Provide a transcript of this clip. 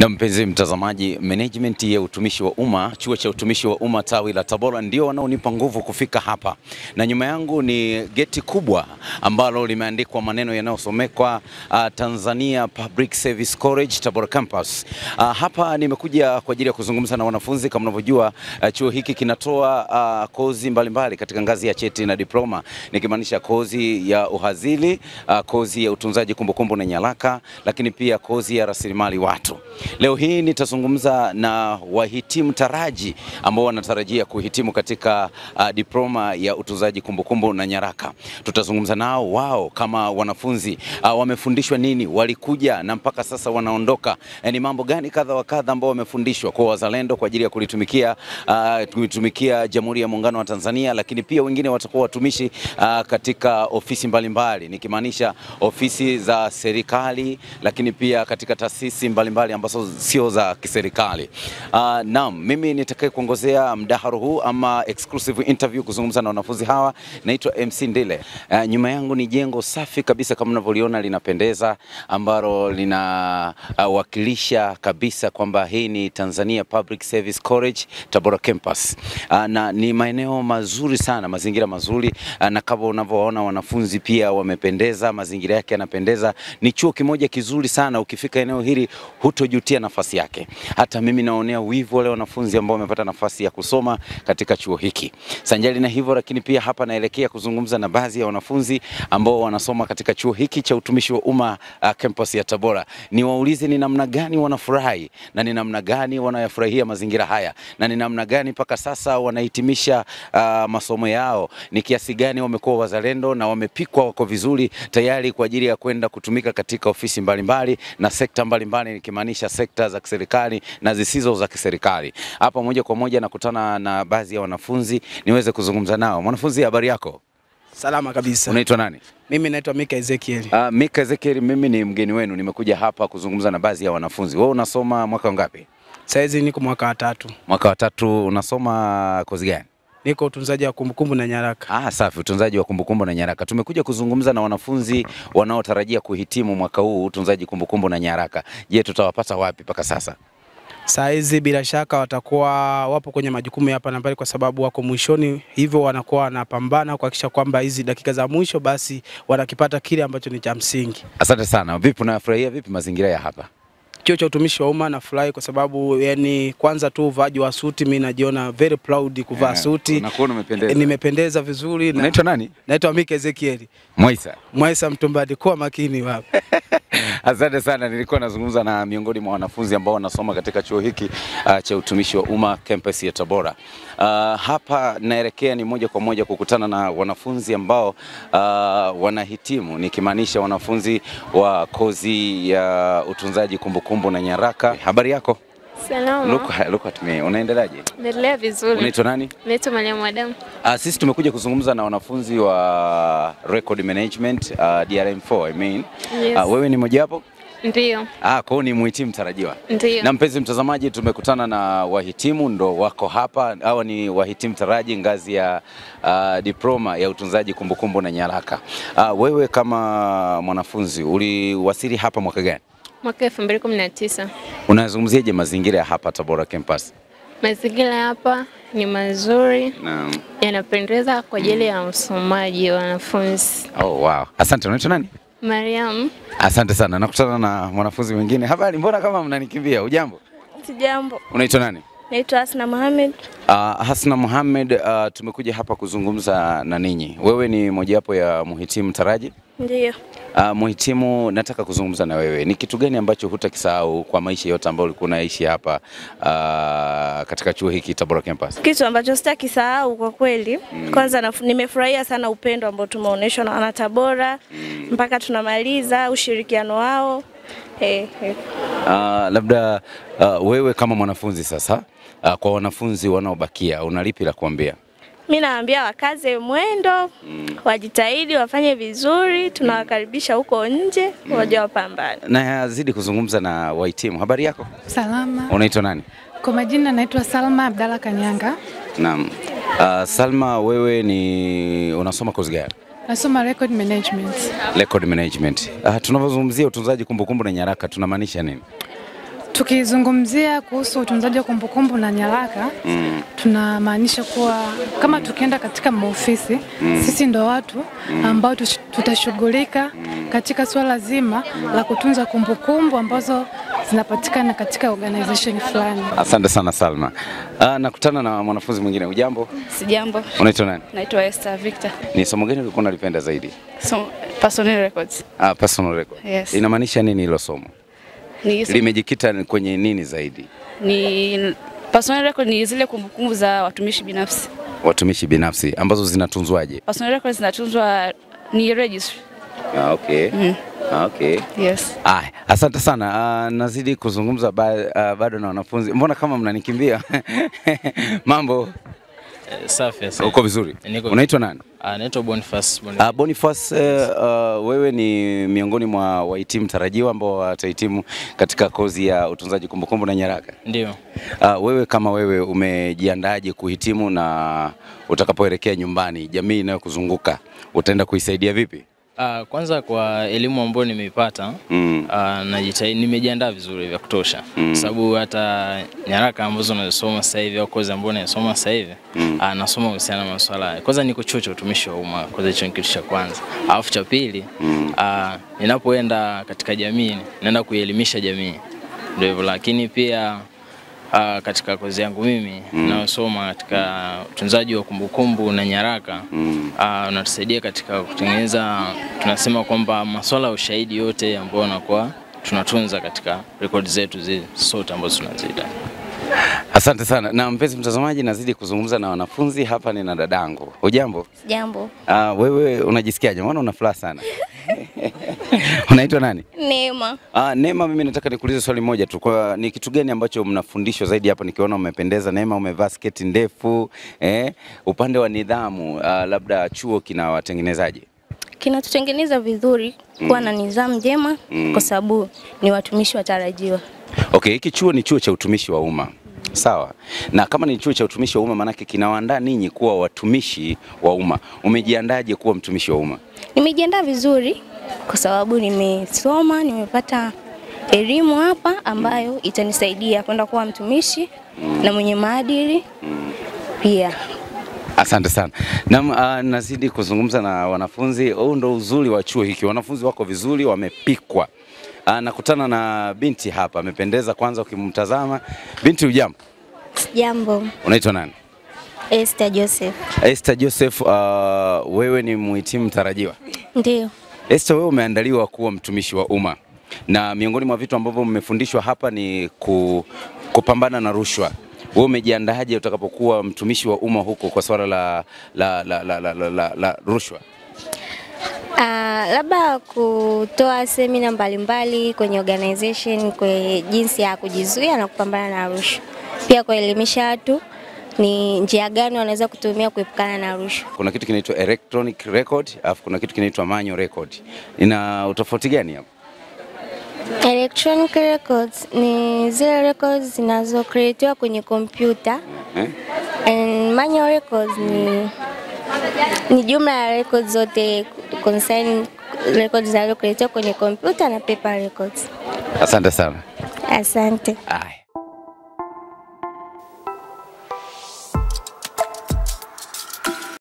Na mpenzi mtazamaji, management ya utumishi wa umma, chuo cha utumishi wa umma tawi la Tabora ndio wanaonipa nguvu kufika hapa, na nyuma yangu ni geti kubwa ambalo limeandikwa maneno yanayosomekwa uh, Tanzania Public Service College Tabora Campus. Uh, hapa nimekuja kwa ajili ya kuzungumza na wanafunzi. Kama unavyojua, uh, chuo hiki kinatoa uh, kozi mbalimbali mbali katika ngazi ya cheti na diploma, nikimaanisha kozi ya uhazili, uh, kozi ya utunzaji kumbukumbu na nyaraka, lakini pia kozi ya rasilimali watu. Leo hii nitazungumza na wahitimu taraji ambao wanatarajia kuhitimu katika uh, diploma ya utunzaji kumbukumbu na nyaraka. Tutazungumza nao wao kama wanafunzi uh, wamefundishwa nini, walikuja na mpaka sasa wanaondoka, eh, ni mambo gani kadha wa kadha ambao wamefundishwa kwa wazalendo kwa ajili ya kulitumikia uh, kuitumikia Jamhuri ya Muungano wa Tanzania, lakini pia wengine watakuwa watumishi uh, katika ofisi mbalimbali, nikimaanisha ofisi za serikali, lakini pia katika taasisi mbalimbali ambazo sio za kiserikali. Uh, naam, mimi nitakaye kuongozea mdaharo huu ama exclusive interview kuzungumza na wanafunzi hawa, naitwa MC Ndile. Uh, nyuma yangu ni jengo safi kabisa kama mnavyoliona linapendeza, ambalo linawakilisha uh, kabisa kwamba hii ni Tanzania Public Service College Tabora Campus. Uh, na ni maeneo mazuri sana, mazingira mazuri uh, na kama unavyoona wanafunzi pia wamependeza, mazingira yake yanapendeza. Ni chuo kimoja kizuri sana, ukifika eneo hili hutojutia nafasi yake. Hata mimi naonea wivu wale wanafunzi ambao wamepata nafasi ya kusoma katika chuo hiki. Sanjali na hivyo, lakini pia hapa naelekea kuzungumza na baadhi ya wanafunzi ambao wanasoma katika chuo hiki cha utumishi wa umma uh, campus ya Tabora. Niwaulize ni namna gani wanafurahi na ni namna gani wanayafurahia mazingira haya na ni namna gani mpaka sasa wanahitimisha uh, masomo yao, ni kiasi gani wamekuwa wazalendo na wamepikwa, wako vizuri tayari kwa ajili ya kwenda kutumika katika ofisi mbalimbali mbali, na sekta mbalimbali nikimaanisha sekta za kiserikali na zisizo za kiserikali. Hapa moja kwa moja nakutana na baadhi ya wanafunzi niweze kuzungumza nao. Mwanafunzi, habari yako? Salama kabisa. Unaitwa nani? Mimi naitwa Mika Ezekiel. Uh, Mika Ezekiel, mimi ni mgeni wenu, nimekuja hapa kuzungumza na baadhi ya wanafunzi. Wewe unasoma mwaka ngapi? Saizi niko mwaka wa tatu, Mwaka wa tatu. Unasoma kozi gani? Niko utunzaji wa kumbukumbu na nyaraka. Ah, safi, utunzaji wa kumbukumbu na nyaraka. Tumekuja kuzungumza na wanafunzi wanaotarajia kuhitimu mwaka huu utunzaji kumbukumbu na nyaraka. Je, tutawapata wapi mpaka sasa? Saa hizi bila shaka watakuwa wapo kwenye majukumu ya hapa na pale, kwa sababu wako mwishoni, hivyo wanakuwa wanapambana kuhakikisha kwamba hizi dakika za mwisho basi wanakipata kile ambacho ni cha msingi. Asante sana. Vipi, unafurahia vipi mazingira ya hapa? Chuo cha utumishi wa umma nafurahi kwa sababu yani, kwanza tu uvaaji wa suti, mimi najiona very proud kuvaa yeah, suti. nakuona umependeza. Nimependeza vizuri na Unaitwa nani? naitwa Mike Ezekiel. Mwaisa. Mwaisa Mtumbadi, kuwa makini wapo. Asante sana. Nilikuwa nazungumza na miongoni mwa wanafunzi ambao wanasoma katika chuo hiki uh, cha utumishi wa umma campus ya Tabora. Uh, hapa naelekea ni moja kwa moja kukutana na wanafunzi ambao uh, wanahitimu, nikimaanisha wanafunzi wa kozi ya utunzaji kumbukumbu na nyaraka. Habari yako? Salama. Look, look at me. Unaendeleaje? Naendelea vizuri. Unaitwa nani? Naitwa Mariam Adamu. Uh, sisi tumekuja kuzungumza na wanafunzi wa record management uh, DRM4 I mean. Yes. Uh, wewe ni mojawapo? Ndio. Ah, kwa hiyo ni mhitimu tarajiwa. Ndio. Na mpenzi mtazamaji, tumekutana na wahitimu ndo wako hapa. Hawa ni wahitimu taraji ngazi ya uh, diploma ya utunzaji kumbukumbu na nyaraka. Uh, wewe kama mwanafunzi uliwasili hapa mwaka gani? Mwaka 2019. Unazungumziaje mazingira ya hapa Tabora campus? Mazingira hapa ni mazuri, Naam. yanapendeza kwa ajili ya usomaji wa wanafunzi. Oh, wow. Asante. Unaitwa nani? Mariam, Asante sana. Nakutana na mwanafunzi mwingine. Habari, mbona kama mnanikimbia? Ujambo? Sijambo, Unaitwa nani? naitwa Hasna Mohamed. Uh, Hasna Mohamed, uh, tumekuja hapa kuzungumza na ninyi. Wewe ni mojawapo ya muhitimu taraji. Ndiyo, Uh, muhitimu, nataka kuzungumza na wewe, ni kitu gani ambacho hutakisahau kwa maisha yote ambayo ulikuwa unaishi hapa uh, katika chuo hiki Tabora campus? kitu ambacho sitakisahau kwa kweli mm. kwanza nimefurahia sana upendo ambao tumeonyeshwa na wanatabora mpaka tunamaliza, ushirikiano wao hey, hey. Uh, labda uh, wewe kama mwanafunzi sasa, uh, kwa wanafunzi wanaobakia unalipi la kuambia? Mi naambia wakaze mwendo, mm. wajitahidi, wafanye vizuri, tunawakaribisha huko nje, mm. waje wapambane. Nazidi kuzungumza na wahitimu. Habari yako? Salama. Unaitwa nani? Kwa majina naitwa Salma Abdalla Kanyanga. Naam. Uh, Salma, wewe ni unasoma kozi gani? Nasoma record management. Record management. Uh, tunavyozungumzia utunzaji kumbukumbu na nyaraka tunamaanisha nini? Tukizungumzia kuhusu utunzaji wa kumbukumbu na nyaraka Mm. tunamaanisha kuwa kama tukienda katika maofisi mm. sisi ndo watu ambao tutashughulika katika swala zima la kutunza kumbukumbu ambazo zinapatikana katika organization fulani. Asante sana Salma. Uh, nakutana na mwanafunzi mwingine. Ujambo? Sijambo, Unaitwa nani? naitwa Esther Victor. Ni somo gani ulikuwa unalipenda zaidi? So, personal records. Ah, personal records. Yes. Inamaanisha nini hilo somo? Ni, Limejikita kwenye nini zaidi? ni personal record ni zile kumbukumbu za watumishi binafsi. Watumishi binafsi ambazo zinatunzwaje? Personal record zinatunzwa ni registry. Ah, okay. Mm. Ah, okay. Yes. Ah, asante sana. Ah, nazidi kuzungumza ba, ah, bado na wanafunzi. Mbona kama mnanikimbia? Mambo, Safi asante. uko vizuri? Unaitwa nani? Ah, naitwa Boniface Boniface. Uh, Boniface, uh, wewe ni miongoni mwa wahitimu tarajiwa ambao watahitimu katika kozi ya utunzaji kumbukumbu na nyaraka. Ndio. Uh, wewe kama wewe umejiandaje kuhitimu na utakapoelekea nyumbani, jamii inayokuzunguka utaenda kuisaidia vipi? Ah, kwanza kwa elimu ambayo nimeipata Mm. uh, najitahidi nimejiandaa vizuri vya kutosha Mm. sababu hata nyaraka ambazo nazisoma sasa hivi au kozi ambayo naisoma sasa hivi Mm. uh, nasoma kuhusiana na masuala. Kwanza niko chuo cha utumishi wa umma, kwanza hicho ni kitu cha kwanza. Alafu cha pili Mm. uh, ninapoenda katika jamii naenda kuielimisha jamii, ndio hivyo, lakini pia Uh, katika kozi yangu mimi Mm. inayosoma katika utunzaji wa kumbukumbu na nyaraka Mm. uh, unatusaidia katika kutengeneza, tunasema kwamba masuala ya ushahidi yote ambayo anakuwa tunatunza katika rekodi zetu zile sote ambazo tunazita Asante sana. Na mpenzi mtazamaji, nazidi kuzungumza na wanafunzi hapa. Nina dadangu. Hujambo? Jambo. Uh, wewe unajisikiaje? Maana una furaha sana. Unaitwa nani? Neema. Ah, Neema, mimi nataka nikuulize swali moja tu. Kwa ni kitu gani ambacho mnafundishwa zaidi hapa? Nikiona umependeza Neema, umevaa sketi ndefu eh, upande wa nidhamu ah, labda chuo kinawatengenezaje? Kinatutengeneza vizuri kuwa mm. na nidhamu njema Mm. kwa sababu ni watumishi watarajiwa. Okay, hiki chuo ni chuo cha utumishi wa umma. Sawa. Na kama ni chuo cha utumishi wa umma maanake kinawaandaa ninyi kuwa watumishi wa umma. Umejiandaje kuwa mtumishi wa umma? Nimejiandaa vizuri kwa sababu nimesoma, nimepata elimu hapa ambayo itanisaidia kwenda kuwa mtumishi na mwenye maadili pia. Asante sana. Na uh, nazidi kuzungumza na wanafunzi. Huu ndo uzuri wa chuo hiki, wanafunzi wako vizuri, wamepikwa. Uh, nakutana na binti hapa, amependeza. Kwanza ukimtazama binti, ujambo, Jambo, unaitwa nani? Esther Joseph. Esther Joseph. Uh, wewe ni muhitimu mtarajiwa. Ndio. Esther, wewe umeandaliwa kuwa mtumishi wa umma na miongoni mwa vitu ambavyo mmefundishwa hapa ni ku, kupambana na rushwa. Wewe umejiandaaje utakapokuwa mtumishi wa umma huko kwa swala la, la, la, la, la, la, la, la rushwa? Uh, labda kutoa semina mbalimbali kwenye organization kwa jinsi ya kujizuia na kupambana na rushwa, pia kuelimisha watu ni njia gani wanaweza kutumia kuepukana na rushwa. Kuna kitu kinaitwa electronic record, alafu kuna kitu kinaitwa manual record. Ina utofauti gani hapo? Electronic records ni zile records zinazokreatiwa kwenye kompyuta Eh? and manual records ni, ni jumla ya records zote concern records zinazokreatiwa kwenye kompyuta na paper records. Asante sana. Asante. Aya.